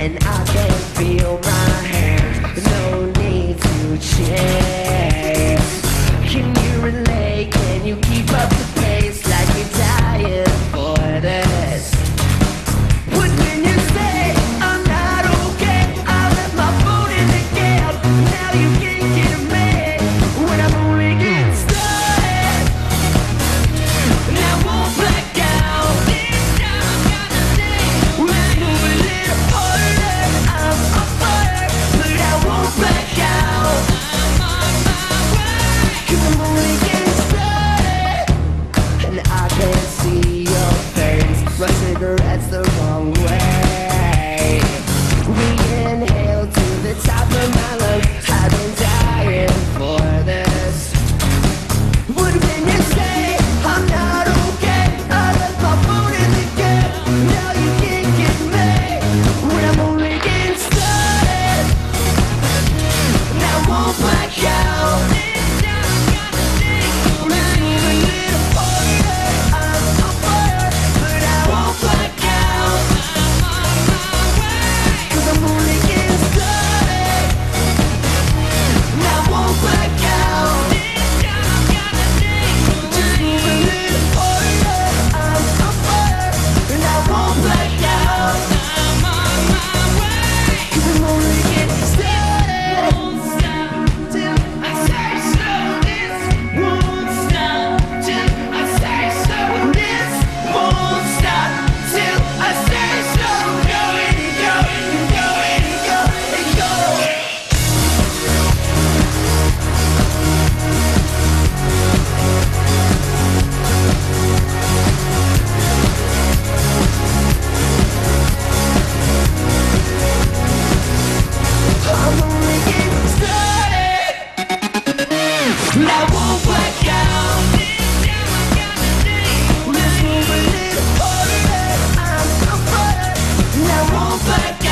and I cigarettes, the black